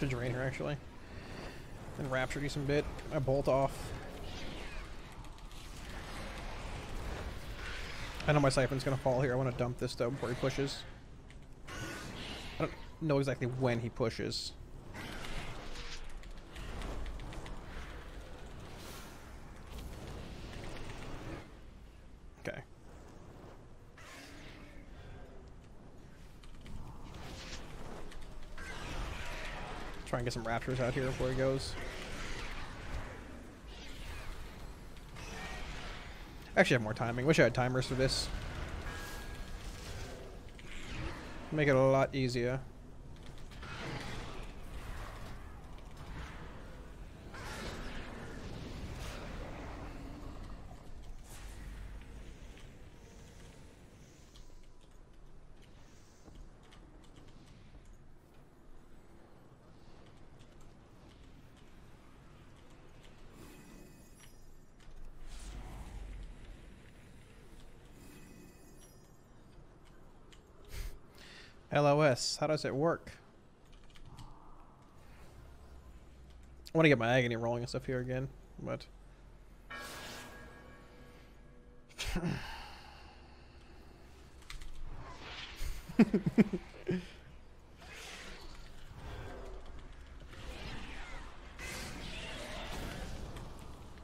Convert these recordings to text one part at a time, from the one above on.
Should drain her actually. Then rapture decent bit. I bolt off. I know my siphon's gonna fall here. I want to dump this though before he pushes. I don't know exactly when he pushes. Okay. Try and get some raptures out here before he goes. Actually, have more timing. Wish I had timers for this. Make it a lot easier. How does it work? I want to get my agony rolling and stuff here again, but...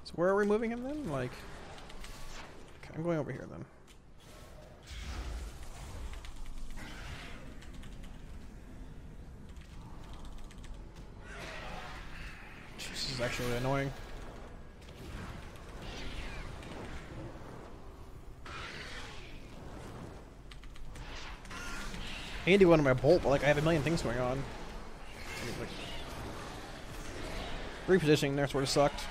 so where are we moving him then? Like... Okay, I'm going over here then. This is actually really annoying. Go into my bolt, but like I have a million things going on. Repositioning there sort of sucked.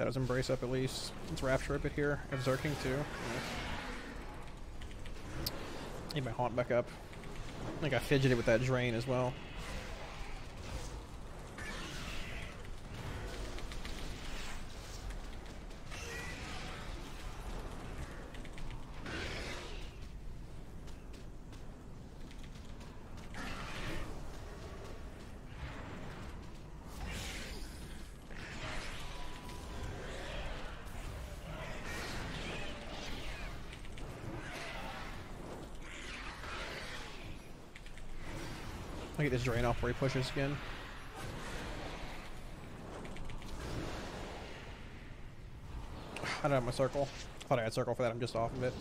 Shadow's Embrace up at least. Let's Rapture up it here. Zerking too. Yeah. Need my Haunt back up. I think I fidgeted with that Drain as well. I'll get this drain off where he pushes again. I don't have my circle. I thought I had circle for that, I'm just off of it.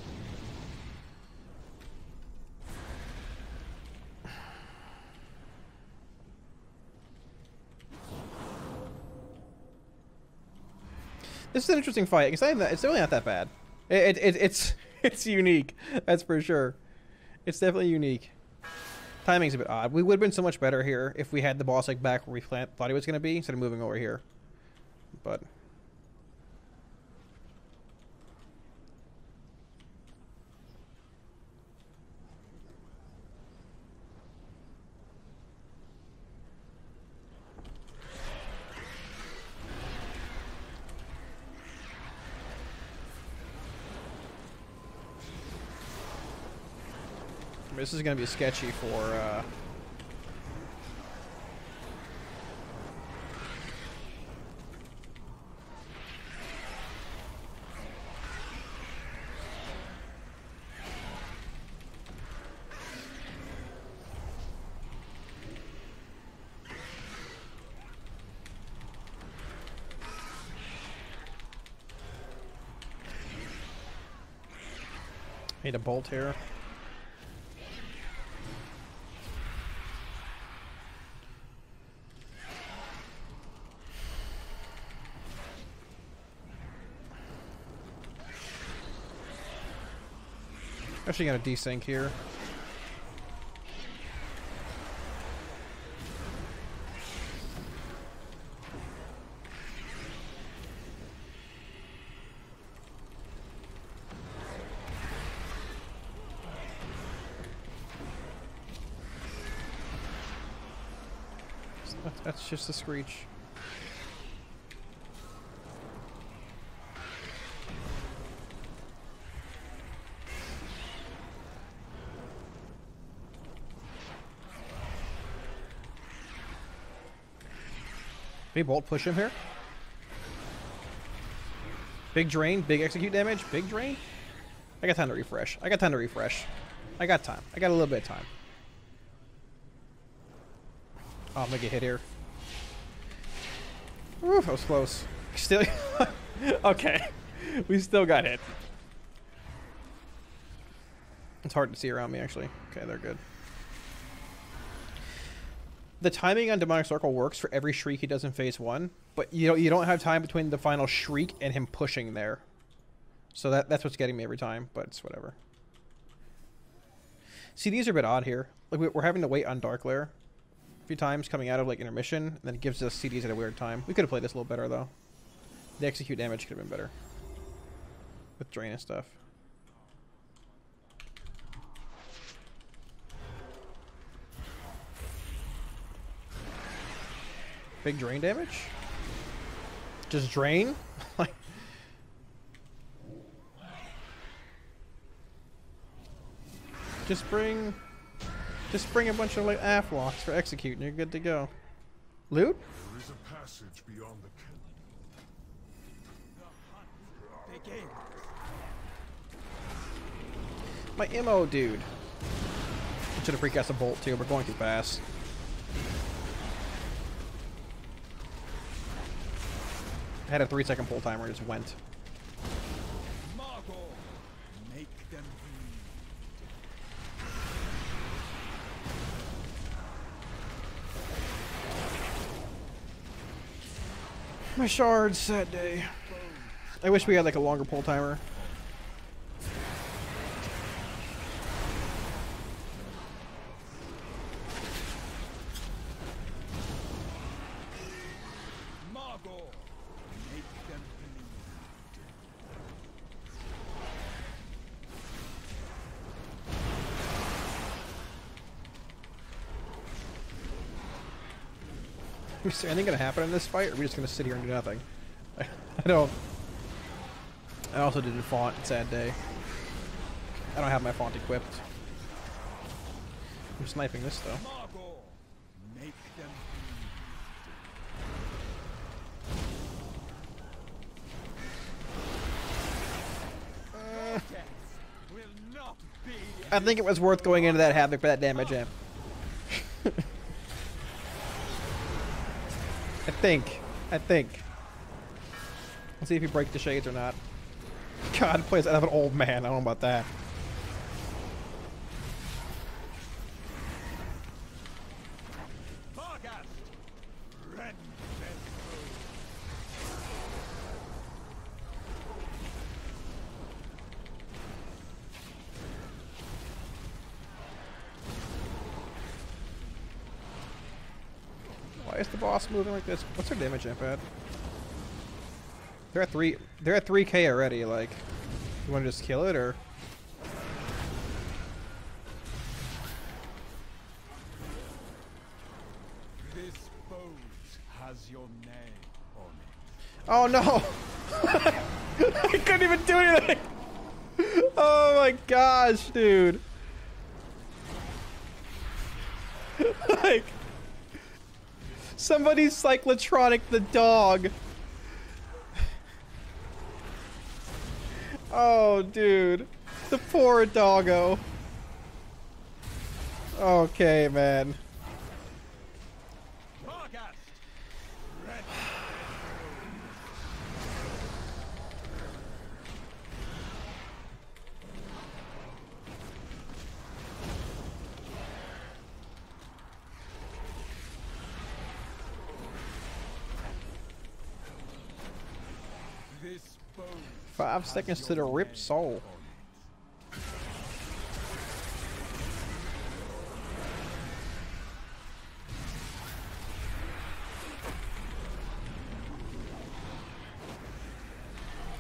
This is an interesting fight. It's, not that, it's really not that bad. It, it, it, it's it's unique. That's for sure. It's definitely unique. Timing's a bit odd. We would have been so much better here if we had the boss like back where we thought he was going to be instead of moving over here. But this is going to be sketchy for uh, Need a bolt here. actually going to desync here. That's just a screech. Bolt push him here. Big drain, big execute damage, big drain. I got time to refresh. I got time to refresh. I got time. I got a little bit of time. Oh, I'm gonna get hit here. Ooh, that was close. Still, okay. We still got hit. It's hard to see around me, actually. Okay, they're good. The timing on Demonic Circle works for every shriek he does in phase one, but you don't, you don't have time between the final shriek and him pushing there. So that that's what's getting me every time, but it's whatever. See, these are a bit odd here. Like, we're having to wait on Darkglare a few times coming out of, like, intermission, and then it gives us CDs at a weird time. We could have played this a little better, though. The execute damage could have been better. With drain and stuff. Big drain damage? Just drain? like Just bring just bring a bunch of like Aflocks for execute and you're good to go. Loot? There is a passage beyond the My MO dude. Should have precast a bolt too, we're going too fast. Had a three second pull timer, just went. My shards that day. I wish we had like a longer pull timer. Is anything gonna happen in this fight, or are we just gonna sit here and do nothing? I, I don't. I also did a font. Sad day. I don't have my font equipped. I'm sniping this though. Uh, I think it was worth going into that havoc for that damage amp. Think. I think. Let's see if he breaks the shades or not. God, plays out of an old man. I don't know about that. Moving like this? What's their damage amp at? They're at three. They're at three K already. Like, you want to just kill it or? This boat has your name on it. Oh no! I couldn't even do anything. Oh my gosh, dude! like. Somebody cyclotronic the dog. Oh, dude. The poor doggo. Okay, man. Five seconds to the ripped soul.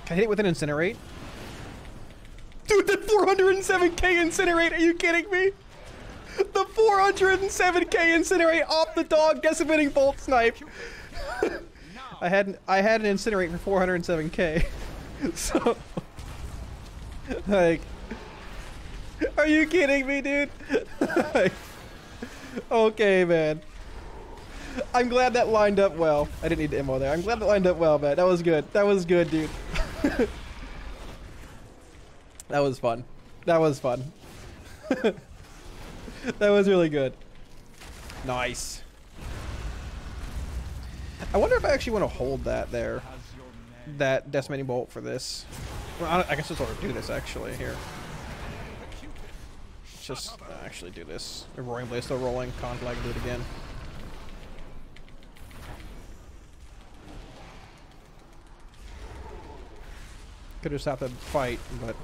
Can I hit it with an incinerate? Dude, the 407k incinerate, are you kidding me? The the 407k incinerate off the dog decimating bolt snipe. I had I had an incinerate for 407k. so like Are you kidding me, dude? Like, okay, man. I'm glad that lined up well. I didn't need the ammo there. I'm glad that lined up well, man. That was good. That was good, dude. that was fun. That was fun. that was really good. Nice. I wonder if I actually want to hold that there. That decimating bolt for this. Well, I, I guess let's do this actually here. Just uh, actually do this. The roaring blaze still rolling. Conflag do it again. Could have the fight, but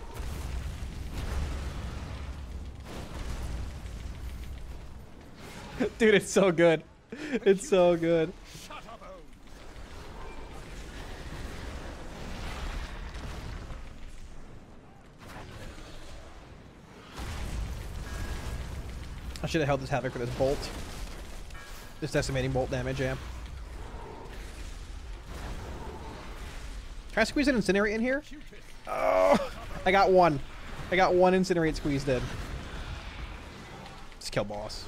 dude, it's so good. It's so good. I should have held this havoc with this bolt. This decimating bolt damage, yeah. Can I squeeze an incinerate in here? Oh, I got one. I got one incinerate squeezed in. Let's kill boss.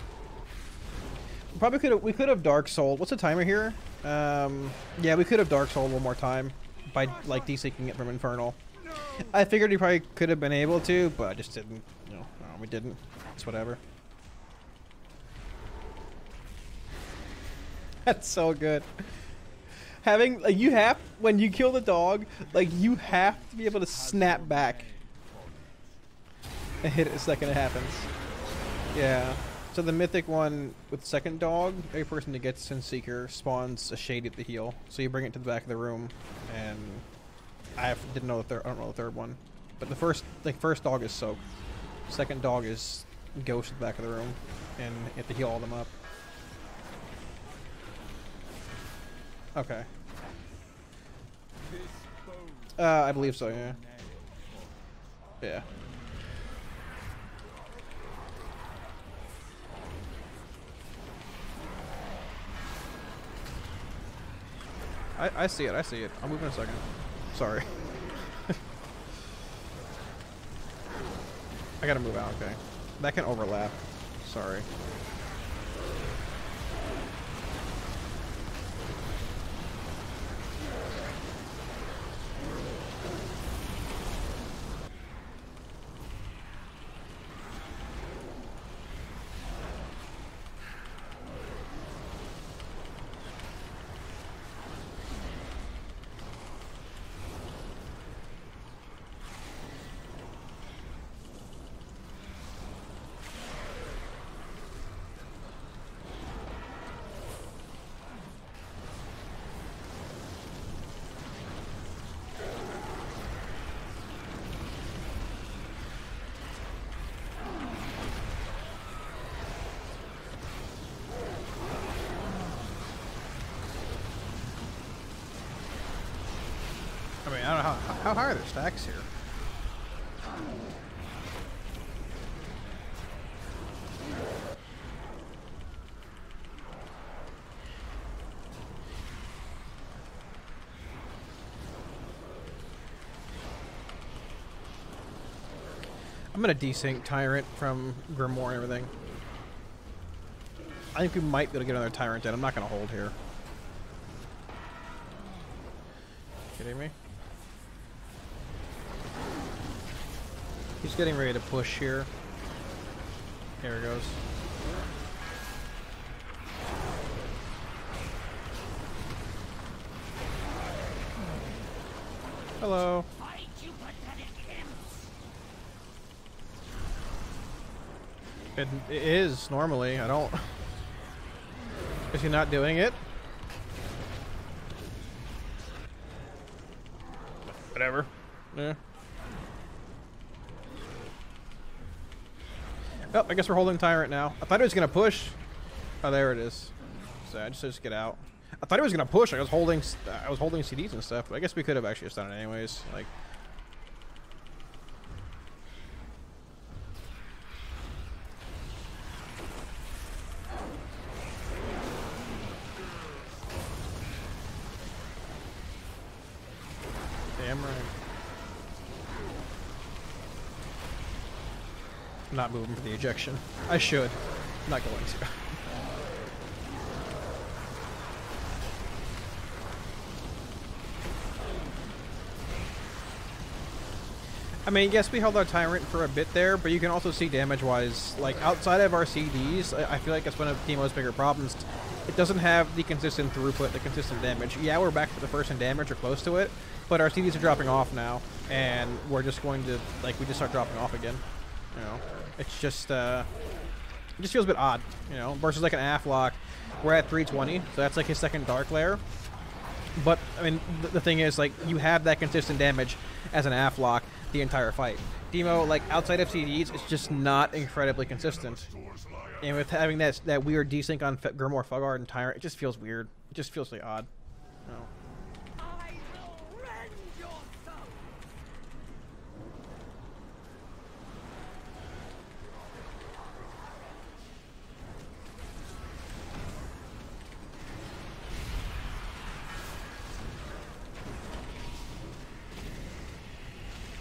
We probably could have. We could have dark soul. What's the timer here? Um, yeah, we could have dark soul one more time by like desyncing it from infernal. I figured he probably could have been able to, but I just didn't. Know, no, we didn't. It's whatever. That's so good. Having like you have when you kill the dog, like you have to be able to snap back and hit it the second it happens. Yeah. So the mythic one with second dog, every person that gets in Seeker spawns a shade at the heel. So you bring it to the back of the room, and I have- didn't know the third. I don't know the third one, but the first like first dog is soak. Second dog is ghost at the back of the room, and you have to heal all them up. Okay. Uh, I believe so. Yeah. Yeah. I, I see it, I see it. I'll move in a second. Sorry. I gotta move out, okay. That can overlap. Sorry. I don't know how, how high are their stacks here. I'm gonna desync Tyrant from Grimoire and everything. I think we might be able to get another Tyrant in. I'm not gonna hold here. Kidding me? He's getting ready to push here. Here it goes. Hello. It, it is normally. I don't. Is he not doing it? Whatever. Yeah. Oh, I guess we're holding Tyrant now. I thought it was gonna push. Oh, there it is. So I just just get out. I thought it was gonna push. I was holding. I was holding CDs and stuff, but I guess we could have actually just done it anyways. Like. Not moving for the ejection. I should. I'm not going to. I mean, yes, we held our Tyrant for a bit there, but you can also see damage-wise, like, outside of our CDs, I, I feel like that's one of Demo's bigger problems. It doesn't have the consistent throughput, the consistent damage. Yeah, we're back to the first in damage or close to it, but our CDs are dropping off now, and we're just going to, like, we just start dropping off again. You know, it's just, uh, it just feels a bit odd, you know, versus like an Aflock. We're at 320, so that's like his second Darkglare. But, I mean, the, the thing is, like, you have that consistent damage as an Aflock the entire fight. Demo, like, outside of CDs, it's just not incredibly consistent. And with having that that weird desync on F Grimoire, Felguard, and Tyrant, it just feels weird. It just feels like odd. No. I will rend your soul.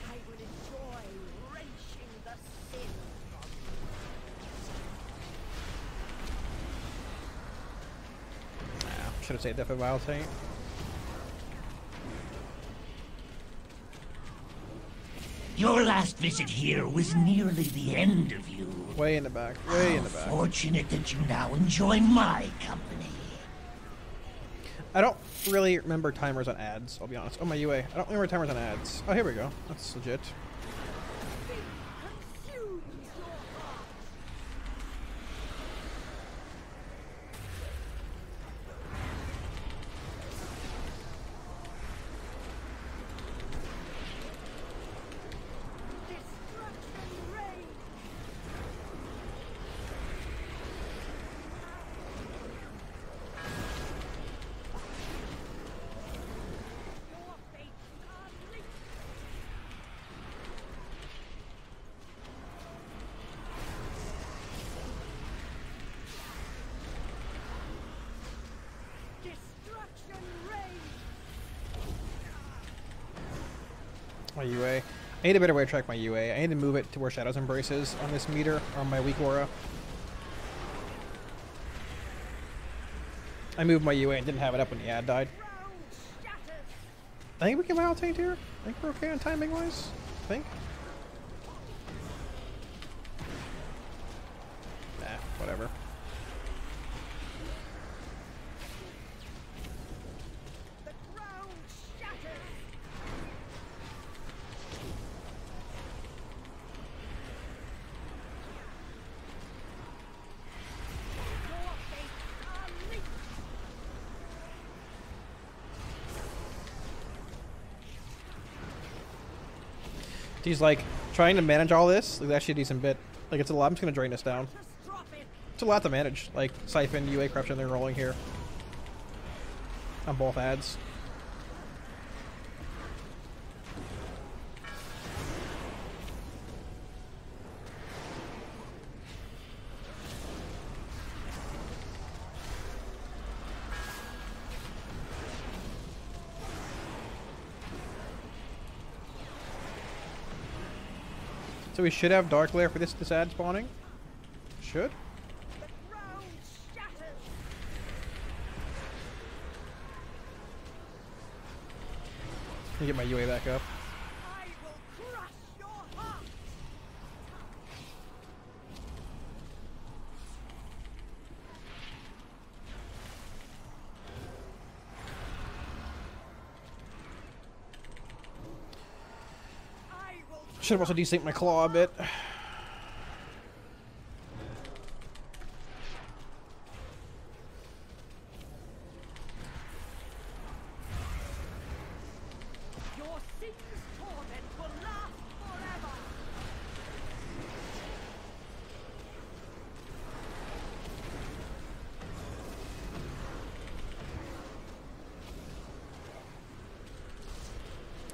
I will enjoy wrenching the sin from Should have saved that for Vile Taint. Your last visit here was nearly the end of you. Way in the back. Way in the back. Fortunate that you now enjoy my company. I don't really remember timers on ads, I'll be honest. Oh, my UA. I don't remember timers on ads. Oh, here we go. That's legit. consumes your heart. Destruction reigns. Your fates are linked. Destruction reigns. My UA. I need a better way to track my UA. I need to move it to where Shadows Embrace is on this meter, on my weak aura. I moved my UA and didn't have it up when the ad died. I think we can Vile Taint here. I think we're okay on timing wise. I think. Nah, whatever. The ground shatters. Your fates are linked. He's like trying to manage all this. Like, actually a decent bit. Like it's a lot. I'm just gonna drain this down. It's a lot to manage. Like Siphon, UA corruption, they're rolling here. On both ads. So we should have Darkglare for this this ad spawning. Should. Let me get my UA back up. I will crush your heart. I will Should have also desynced my claw a bit. Your sin's torment will last forever.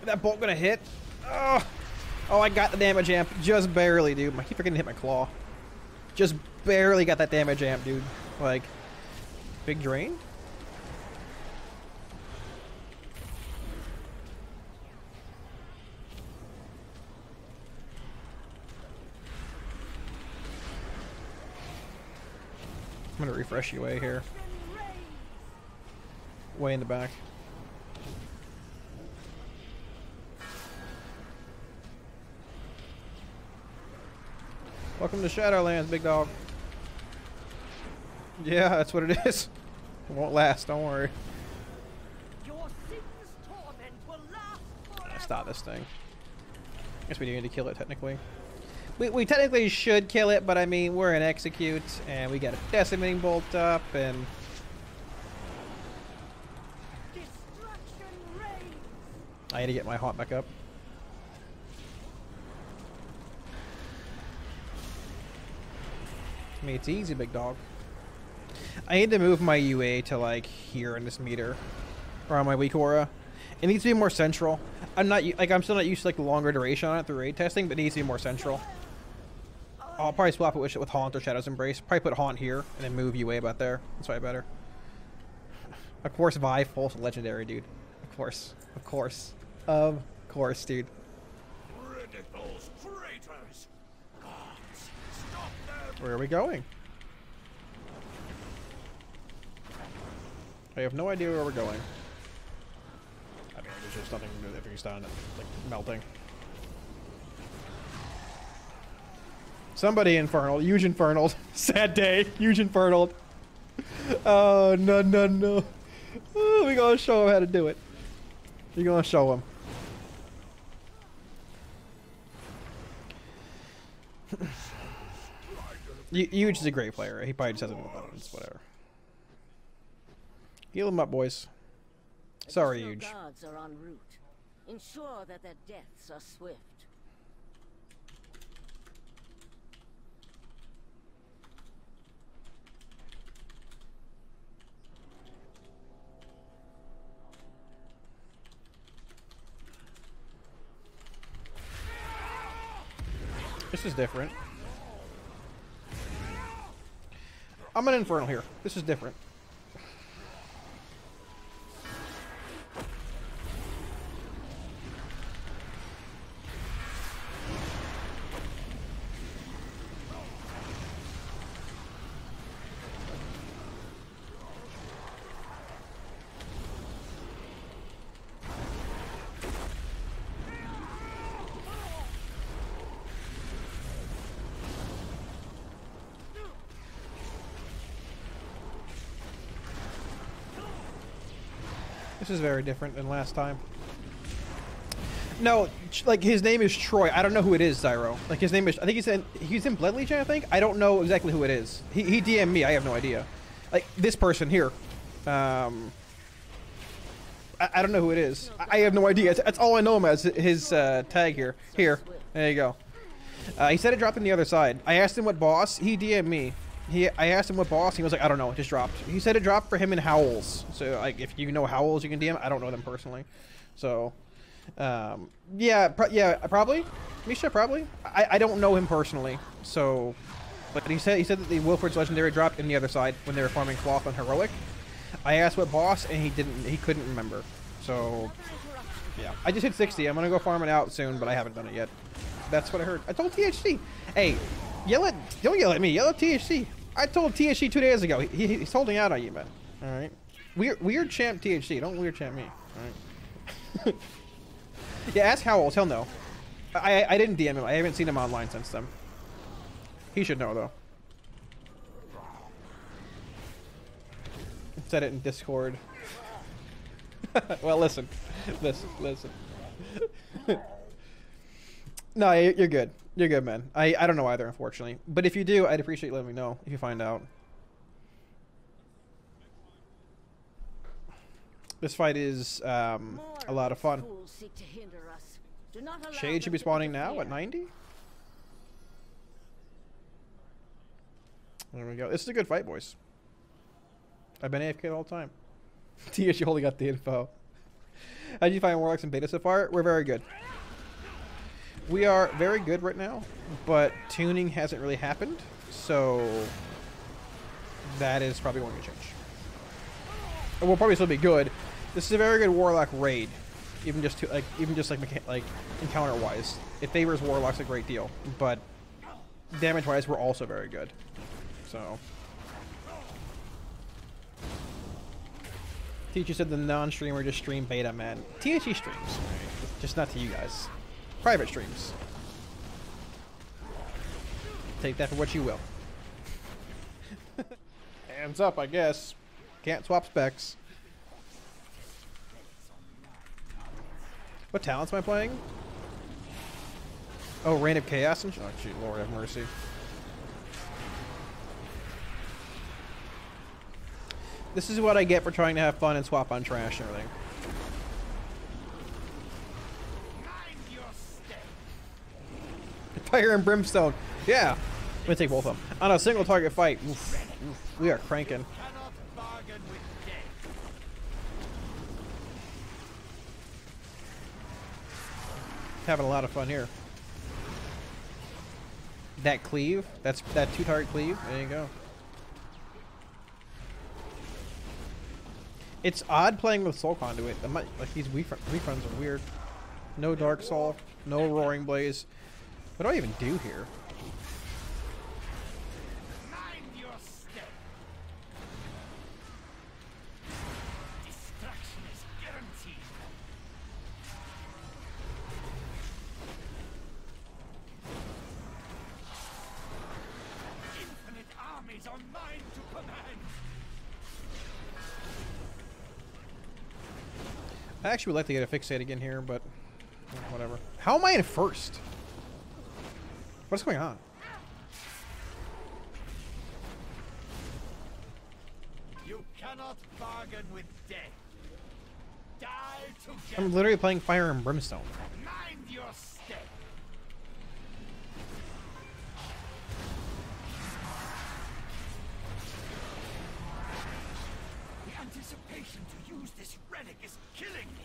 that bolt gonna hit? Oh, I got the damage amp. Just barely, dude. I keep forgetting to hit my claw. Just barely got that damage amp, dude. Like, big drain? I'm gonna refresh you way here. Way in the back. Welcome to Shadowlands, big dog. Yeah, that's what it is. It won't last, don't worry. Your sins torment will last. Stop this thing. Guess we do need to kill it, technically. We, we technically should kill it, but I mean, we're in execute, and we got a decimating bolt up, and Destruction. I need to get my haunt back up. I mean, it's easy, big dog. I need to move my UA to like here in this meter, around my weak aura. It needs to be more central. I'm not like I'm still not used to like the longer duration on it through raid testing, but it needs to be more central. I'll probably swap it with, with Haunt or Shadow's Embrace. Probably put Haunt here and then move UA about there. That's probably better. Of course, Vi full legendary, dude. Of course, of course, of course, dude. Where are we going? I have no idea where we're going. I mean, there's just nothing new that brings down, like, melting. Somebody infernal. Huge infernal. Sad day. Huge infernal. Oh, no, no, no. Oh, we gonna show him how to do it. we gonna show him. Huge is a great player. He probably just hasn't moved buttons. Whatever. Heal him up, boys. Sorry, Huge. guards are en route. Ensure that their deaths are swift. This is different. I'm an infernal here. This is different. This is very different than last time. No, like his name is Troy. I don't know who it is, Zyro. Like his name is. I think he's in. He's in Blood Legion. I think. I don't know exactly who it is. He he DM'd me. I have no idea. Like this person here. Um. I, I don't know who it is. I, have no idea. That's, that's all I know him as. His uh, tag here. Here. There you go. Uh, he said it dropped on the other side. I asked him what boss. He DM'd me. He, I asked him what boss. He was like, I don't know. It just dropped. He said it dropped for him in Howls. So like, if you know Howls, you can DM. I don't know them personally. So, um, yeah, pro- yeah, probably. Misha, probably. I, I don't know him personally. So, but he said he said that the Wilfred's legendary dropped in the other side when they were farming cloth on heroic. I asked what boss, and he didn't. He couldn't remember. So, yeah, I just hit 60. I'm gonna go farm it out soon, but I haven't done it yet. That's what I heard. I told THC. Hey, yell at don't yell at me. Yell at THC. I told THC two days ago. He, he- he's holding out on you, man. All right. Weird, weird champ THC. Don't weird champ me. All right. yeah, ask Howells. He'll know. I, I didn't DM him. I haven't seen him online since then. He should know though. Said it in Discord. well, listen, listen, listen. no, you- you're good. You're good, man. I, I don't know either, unfortunately. But if you do, I'd appreciate you letting me know if you find out. This fight is um, a lot of fun. fools seek to hinder us. Do not allow Shade should be spawning now at 90. There we go. This is a good fight, boys. I've been AFK the whole time. TS, you only got the info. How do you find Warlocks in beta so far? We're very good. We are very good right now, but tuning hasn't really happened, so that is probably going to change. We'll probably still be good. This is a very good Warlock raid, even just to, like even just like like encounter wise. It favors Warlocks a great deal, but damage wise, we're also very good. So. Teacher said the non-streamer just stream beta, man. THE streams, just not to you guys. Private streams. Take that for what you will. Hands up, I guess. Can't swap specs. What talents am I playing? Oh, Rain of Chaos and oh, gee, Lord have mercy. This is what I get for trying to have fun and swap on trash and everything. Fire and Brimstone. Yeah. I'm gonna take both of them. On a single target fight. Oof, oof, we are cranking. Cannot bargain with death. Having a lot of fun here. That cleave. That's that two target cleave. There you go. It's odd playing with Soul Conduit. Might, like these refund, refunds are weird. No Dark Soul, no Roaring Blaze. What do I even do here? I actually would like to get a fixate again here, but whatever. How am I in first? What's going on? You cannot bargain with death. Die together. I'm literally playing Fire and Brimstone. Mind your step. The anticipation to use this relic is killing me.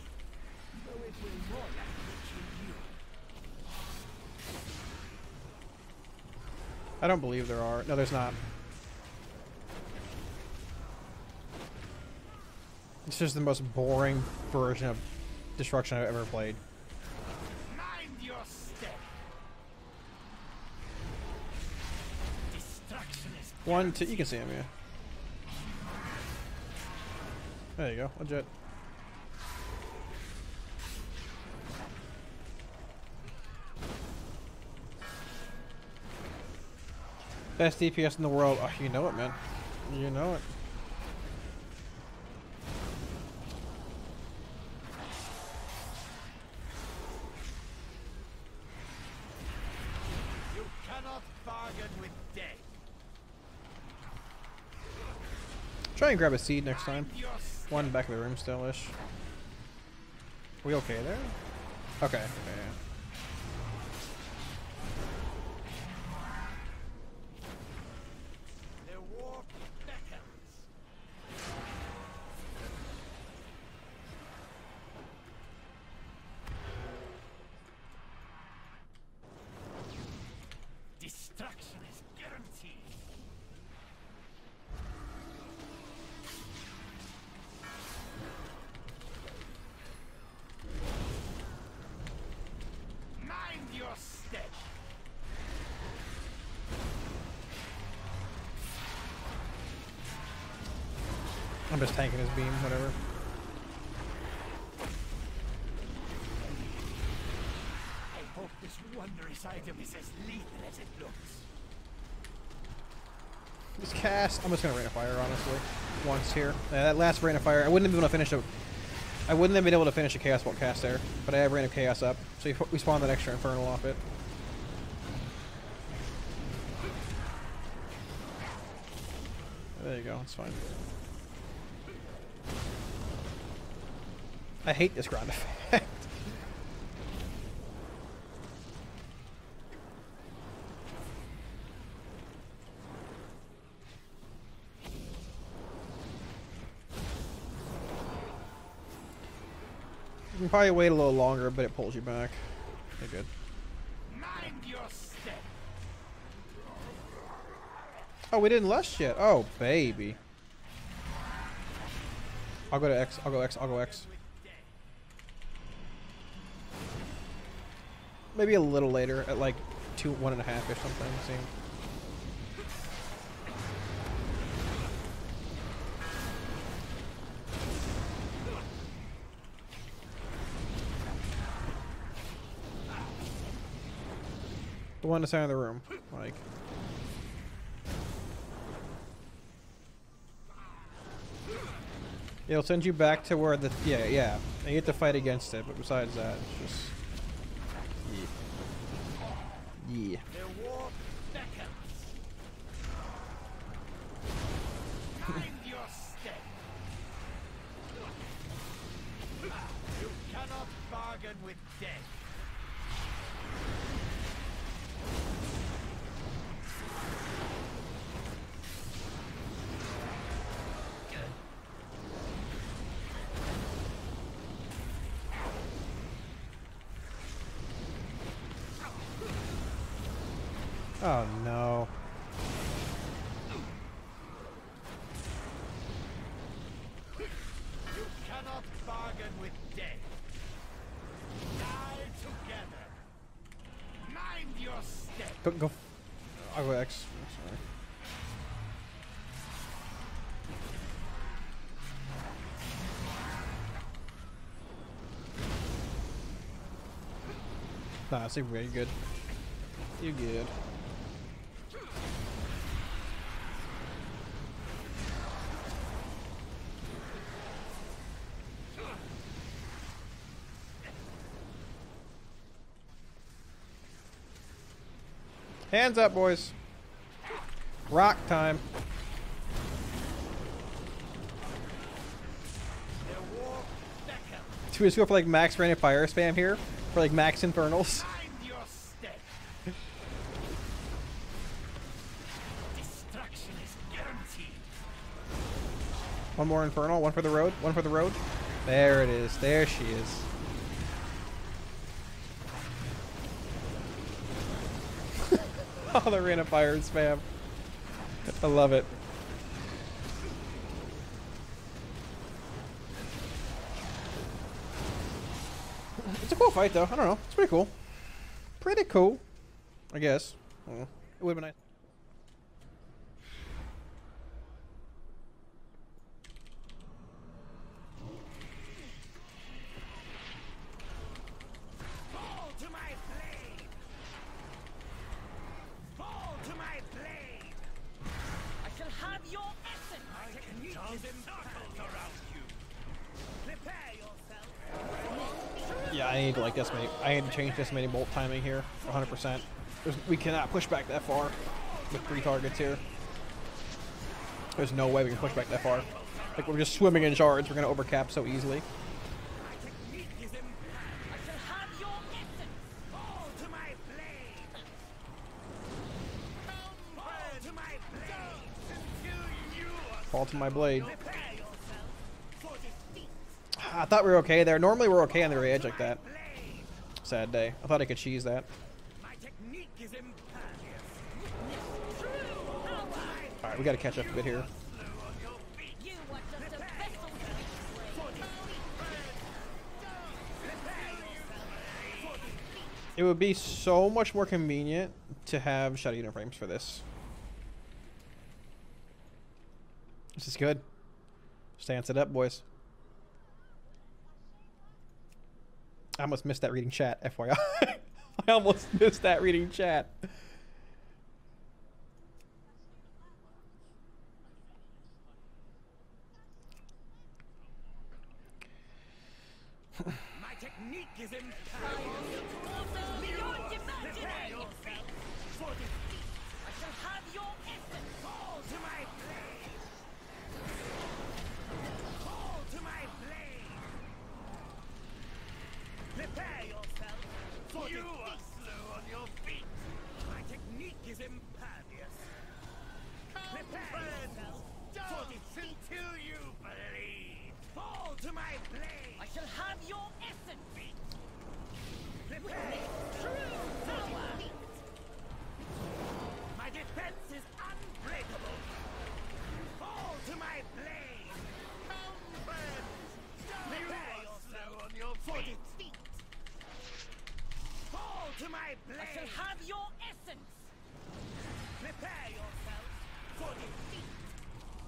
Though it will more likely kill you. I don't believe there are. No, there's not. It's just the most boring version of destruction I've ever played. Mind your step. Destruction is One, two, you can see him, yeah. There you go, legit. Best DPS in the world. Oh, you know it, man. You know it. You cannot bargain with death. Try and grab a seed next time. Mind your step. One back of the room still-ish. We okay there? Okay, okay, beam, whatever. I hope this wondrous item is as lethal as it looks. Just cast. I'm just gonna rain of fire, honestly. Once here. Yeah, that last rain of fire, I wouldn't have been able to finish it. I wouldn't have been able to finish a chaos bolt cast there, but I have rain of chaos up, so we spawned that extra infernal off it. There you go. It's fine. I hate this ground effect. You can probably wait a little longer, but it pulls you back. You're good. Mind your step. Oh, we didn't lust yet. Oh, baby. I'll go to X. I'll go X. I'll go X. maybe a little later at like two, one and a half or something. See. The one side of the room, like. It'll send you back to where the yeah yeah. And you get to fight against it, but besides that, it's just yeah. You cannot bargain with death. Nah, super good. You good. You good. Hands up, boys. Rock time. Should we just go for like max rain of fire spam here? For like max infernals? Mind your step. Destruction is guaranteed. One more infernal, one for the road, one for the road. There it is. There she is. oh, the rain of fire spam. I love it. Fight, though. I don't know. It's pretty cool. Pretty cool. I guess. It would have been nice. I need to like this many. I need to change this many bolt timing here, 100%. There's, we cannot push back that far with three targets here. There's no way we can push back that far. Like we're just swimming in shards. We're gonna overcap so easily. Fall to my blade. Fall to my blade. Until you are Fall to my blade. Prepare yourself for defeat. I thought we were okay there. Normally we're okay on the edge like that. Sad day. I thought I could cheese that. My technique is impervious. All right, we gotta catch up a bit here. It would be so much more convenient to have shadow frames for this. This is good. Stance it up, boys. I almost missed that reading chat, FYI. I almost missed that reading chat. My technique is Prepare yourself for defeat. Fall to my I shall have your essence. Prepare yourself for defeat.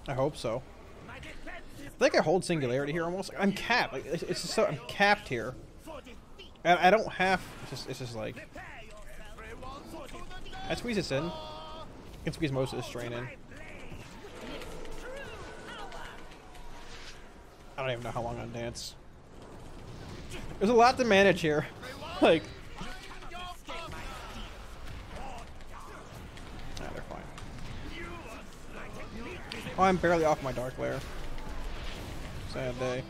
I hope so. My defense I think I hold singularity here almost. I'm capped. Like, it's it's just so I'm capped here. for. And I don't have. It's just, it's just like Prepare yourself for defeat. I squeeze this in. I can squeeze most of this strain in. I don't even know how long on dance. There's a lot to manage here. like, ah, they're fine. Oh, I'm barely off my Darkglare. Sad day.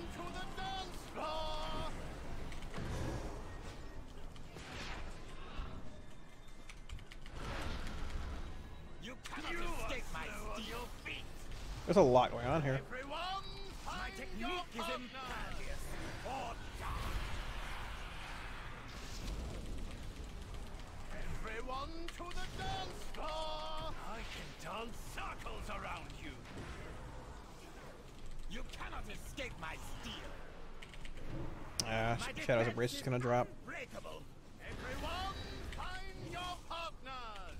You cannot escape my steel feet. There's a lot going on here. Everyone, my technique is impervious. Or die. Everyone to the dance floor. I can dance circles around you. You cannot escape my steel. Ah, My Shadow's defense Embrace is is gonna drop. unbreakable. Everyone, find your partners.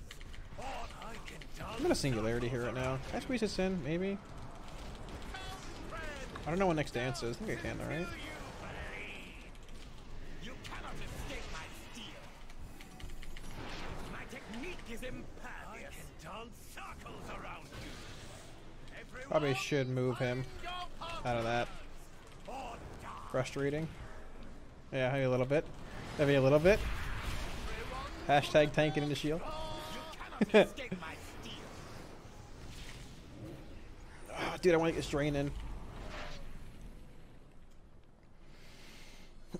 Or I can dance I'm gonna Singularity here right now. Can I squeeze this in? Maybe? I don't know what next dance is. I think I can, alright? You cannot escape my steel. My technique is impervious. I can dance circles around you. Everyone Probably should move him find your out of that. Frustrating. Yeah, a little bit. Maybe a little bit. Hashtag tanking shield. Escape my steel. Ah, dude, I want to get Strain in.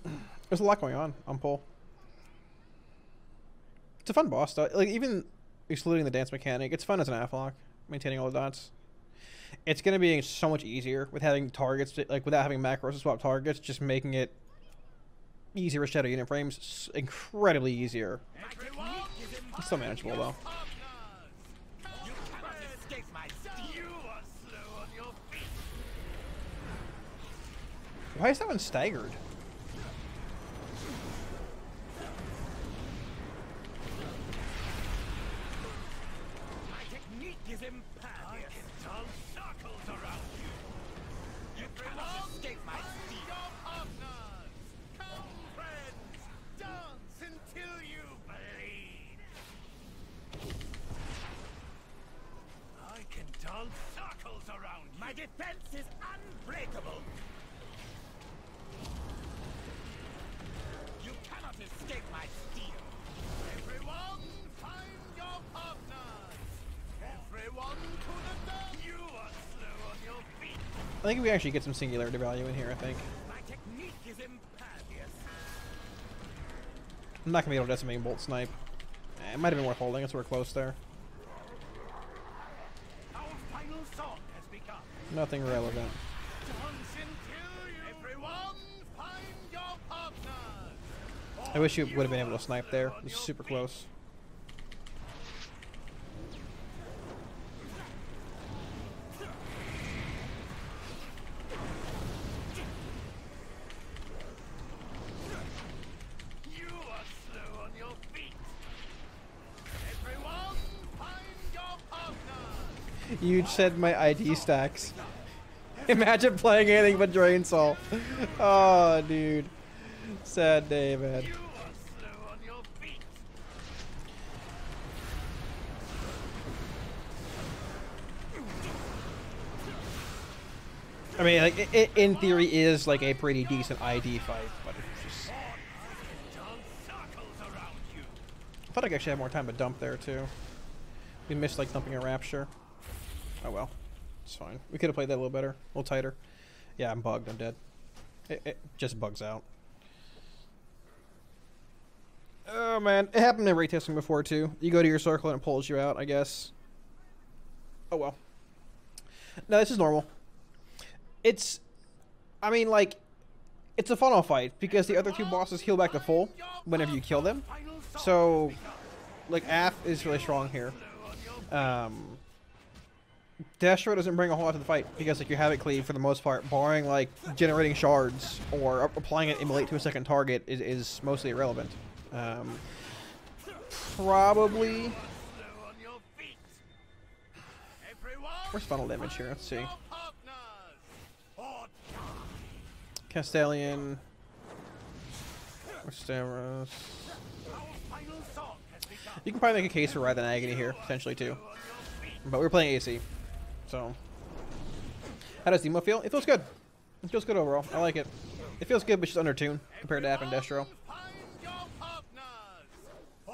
There's a lot going on on pull. It's a fun boss, though. Like even excluding the dance mechanic, it's fun as an Aflock, maintaining all the dots. It's gonna be so much easier with having targets, to, like without having macros to swap targets, just making it easier with shadow unit frames. Incredibly easier. It's still manageable though. Why is that one staggered? Defense is unbreakable. You cannot escape my steel. Everyone, find your partners. Everyone to the dance. You are slow on your feet. I think we actually get some singularity value in here. I think My technique is impervious. I'm not gonna be able to Decimating Bolt snipe. It might have been worth holding. It's we're close there. Our final song has begun. Nothing relevant. Dance until you. Everyone, find your partners. I wish you would have been able to snipe there. It was super close. You are slow on your feet. Everyone, find your partners. You said my ID stacks. Imagine playing anything but Drain Soul. Oh, dude. Sad day, man. I mean, like, it, in theory is like a pretty decent ID fight, but it's just. I thought I actually had more time to dump there too. We missed like dumping a rapture. Oh well, it's fine. We could have played that a little better, a little tighter. Yeah, I'm bugged. I'm dead. It, it just bugs out. Oh man, it happened in retesting before too. You go to your circle and it pulls you out. I guess. Oh well. No, this is normal. It's, I mean, like, it's a funnel fight because the other two bosses heal back to full whenever you kill them. So, like, Af is really strong here. Um, Destro doesn't bring a whole lot to the fight because, like, you have it cleave for the most part, barring, like, generating shards or applying it immolate to a second target is, is mostly irrelevant. Um, probably. Where's funnel damage here? Let's see. Castellan. Begun. You can probably make a case for Writhe in Agony here, potentially, too. But we're playing AC. So. How does Demo feel? It feels good. It feels good overall. I like it. It feels good, but just under tune compared to Aff and Destro. Find your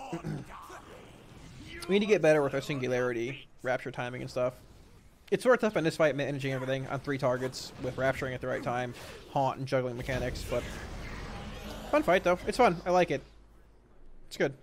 partners. We need to get better with our singularity, rapture timing, and stuff. It's sort of tough in this fight, managing everything on three targets with rapturing at the right time, haunt, and juggling mechanics, but fun fight though. It's fun. I like it. It's good.